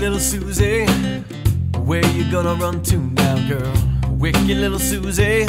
little Susie. Where you gonna run to now, girl? Wicked little Susie.